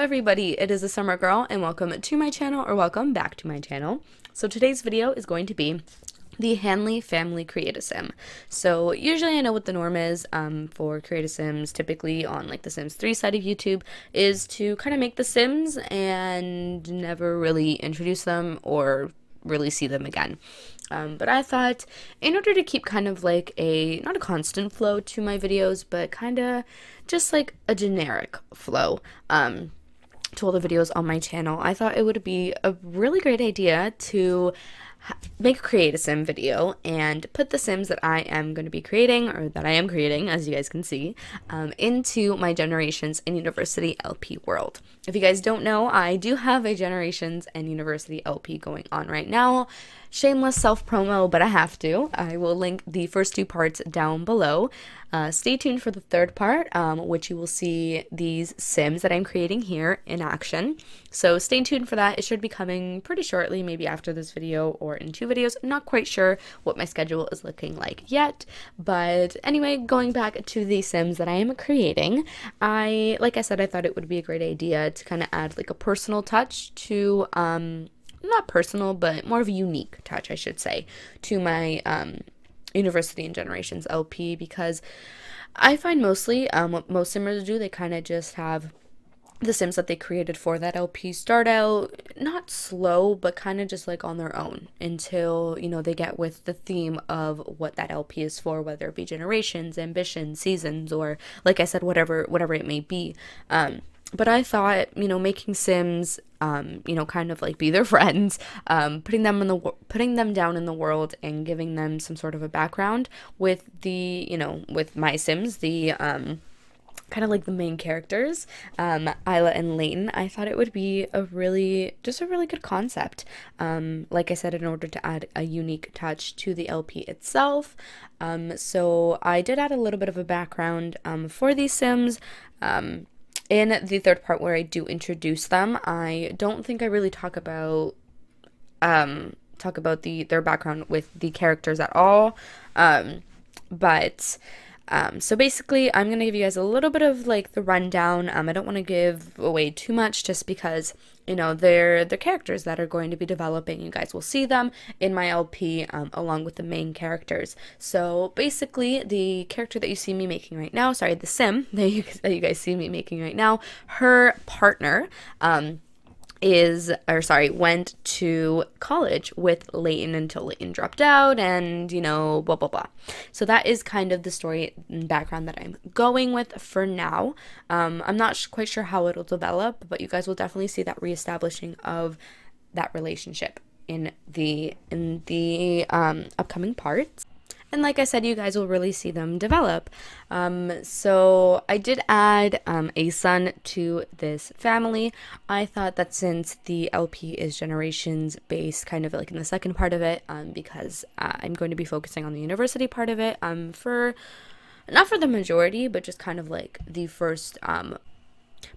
everybody, it is a Simmer Girl and welcome to my channel or welcome back to my channel. So today's video is going to be the Hanley family create sim. So usually I know what the norm is um, for create sims typically on like the Sims 3 side of YouTube is to kind of make the sims and never really introduce them or really see them again. Um, but I thought in order to keep kind of like a, not a constant flow to my videos, but kind of just like a generic flow um, to all the videos on my channel, I thought it would be a really great idea to make create a sim video and put the sims that I am going to be creating or that I am creating as you guys can see um, into my generations and university LP world. If you guys don't know I do have a generations and university LP going on right now shameless self promo but I have to. I will link the first two parts down below. Uh, stay tuned for the third part, um, which you will see these sims that I'm creating here in action. So stay tuned for that. It should be coming pretty shortly, maybe after this video or in two videos. I'm not quite sure what my schedule is looking like yet. But anyway, going back to the sims that I am creating, I, like I said, I thought it would be a great idea to kind of add like a personal touch to, um, not personal, but more of a unique touch, I should say, to my um, University and Generations LP because I find mostly um, what most simmers do, they kind of just have the sims that they created for that LP start out not slow, but kind of just like on their own until you know they get with the theme of what that LP is for, whether it be generations, ambitions, seasons, or like I said, whatever whatever it may be. Um, but I thought, you know, making Sims, um, you know, kind of like be their friends, um, putting them in the putting them down in the world and giving them some sort of a background with the, you know, with my Sims, the um, kind of like the main characters, um, Isla and Layton, I thought it would be a really, just a really good concept. Um, like I said, in order to add a unique touch to the LP itself. Um, so I did add a little bit of a background um, for these Sims. Um, in the third part where I do introduce them, I don't think I really talk about um talk about the their background with the characters at all. Um but um, so basically, I'm going to give you guys a little bit of like the rundown. Um, I don't want to give away too much just because, you know, they're the characters that are going to be developing. You guys will see them in my LP um, along with the main characters. So basically, the character that you see me making right now, sorry, the sim that you, that you guys see me making right now, her partner, um, is or sorry went to college with Layton until Layton dropped out and you know blah blah blah. So that is kind of the story and background that I'm going with for now. Um, I'm not quite sure how it'll develop but you guys will definitely see that reestablishing of that relationship in the in the um, upcoming parts and like I said, you guys will really see them develop. Um, so I did add um, a son to this family. I thought that since the LP is generations based, kind of like in the second part of it, um, because uh, I'm going to be focusing on the university part of it um, for not for the majority, but just kind of like the first um,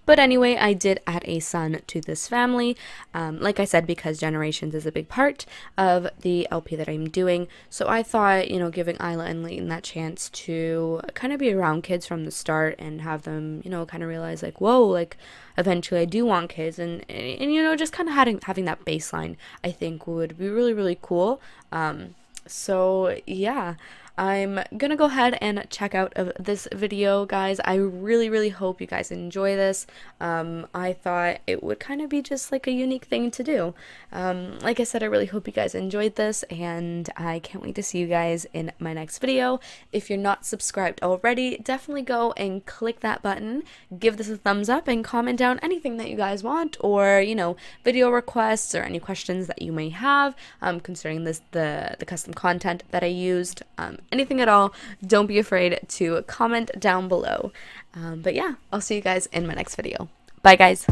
but anyway, I did add a son to this family, um, like I said, because Generations is a big part of the LP that I'm doing. So I thought, you know, giving Isla and Layton that chance to kind of be around kids from the start and have them, you know, kind of realize like, whoa, like eventually I do want kids, and and, and you know, just kind of having having that baseline, I think would be really really cool. Um, so yeah. I'm gonna go ahead and check out of this video, guys. I really, really hope you guys enjoy this. Um, I thought it would kind of be just like a unique thing to do. Um, like I said, I really hope you guys enjoyed this, and I can't wait to see you guys in my next video. If you're not subscribed already, definitely go and click that button, give this a thumbs up, and comment down anything that you guys want, or, you know, video requests or any questions that you may have um, concerning this the, the custom content that I used. Um, anything at all, don't be afraid to comment down below. Um, but yeah, I'll see you guys in my next video. Bye, guys.